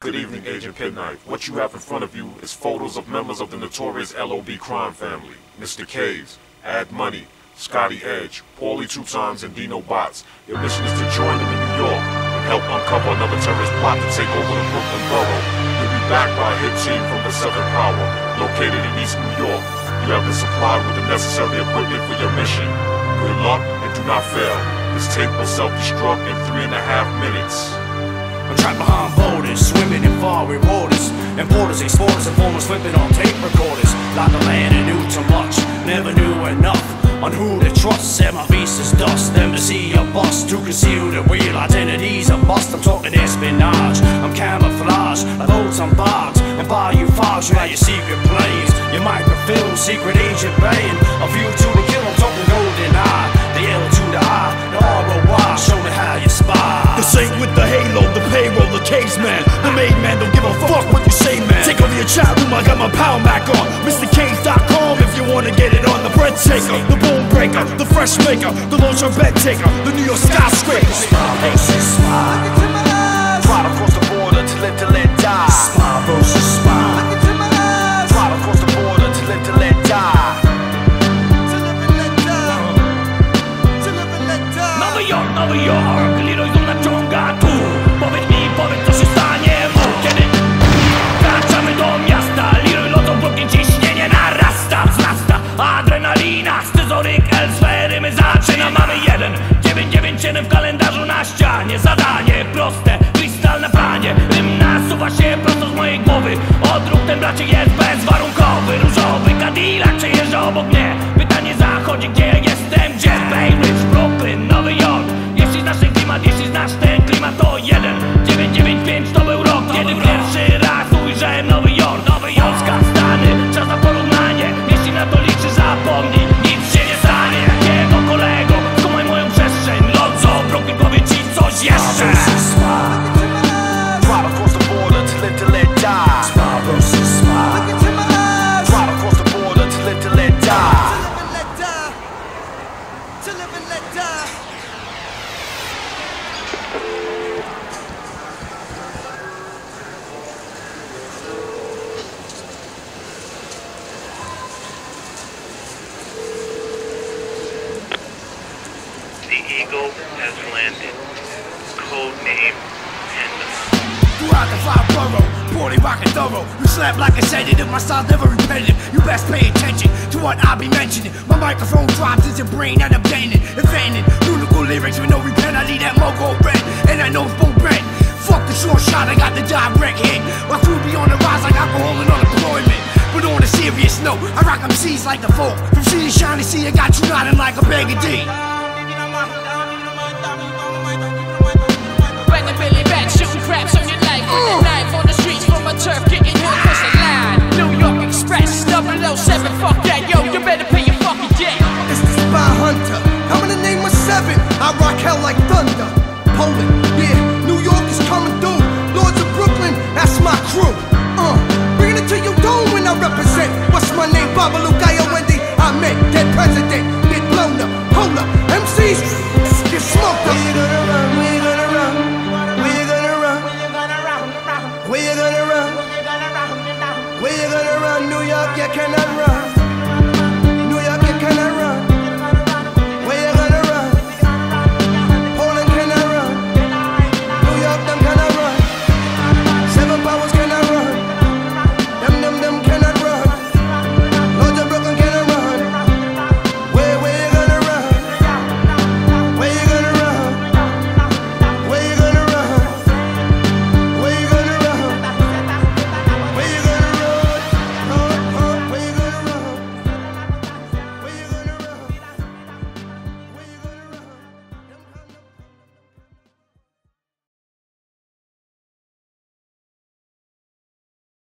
Good evening, Agent Penknife. What you have in front of you is photos of members of the notorious LOB crime family. Mr. Kaves, Ad Money, Scotty Edge, Paulie Two Times, and Dino Bottz. Your mission is to join them in New York and help uncover another terrorist plot to take over the Brooklyn borough. You'll be backed by a hit team from the Southern Power, located in East New York. You have been supplied with the necessary equipment for your mission. Good luck and do not fail. This tape will self-destruct in three and a half minutes. I'm trapped behind borders, swimming in fiery waters. Importers, exporters, and formers flipping on tape recorders. Like a man who knew too much, never knew enough on who to trust. Set my visas dust, embassy a bust to conceal the real identities a bust. I'm talking espionage, I'm camouflage, like old some bogs and buy you files. You got your secret plays, your microfilm, secret agent baying. A view to the kill, The saint with the halo, the payroll, the case man. The made man don't give a fuck what you say, man. Take over your chat room, I got my pound back on. MrCanes.com if you wanna get it on. The bread taker, the bone breaker, the fresh maker, the launcher bed taker, the New York skyscraper. Spy versus spy. Try to cross the border to live to let die. Nowy Jork, Leroy Zoom nadciąga tu. Powiedz mi, powiedz co się stanie mu. Kiedy wkraczamy do miasta Leroy lotą blokiem ciśnienie narasta Wzrasta. Adrenalina Scyzoryk, elsfery, my zaczynamy Mamy jeden, 997 w kalendarzu na ścianie. Zadanie proste, krystal na planie. Rym nasuwa się prosto z mojej głowy. Odruch ten bracie jest bezwarunkowy. Różowy Cadillac przejeżdża obok mnie Has landed. Code name. Throughout the five borough, poorly rockin' thorough. You slap like a sedative, my style's never repetitive. You best pay attention to what I be mentioning. My microphone drops into your brain I'm bending, inventing lyrical lyrics with no repent. I leave that mogo red, and I know it's bone bread. Fuck the short shot, I got the direct hit. My crew be on the rise like alcohol and unemployment. But on a serious note, I rock MCs like the folk. From sea to shiny sea, I got you nodding like a bag of D. with on the streets from a turf, getting you across line. New York Express, 007, fuck that, yo, you better pay your fucking debt. It's the spy hunter. I'm the name of seven. I rock hell like thunder. Poland, yeah,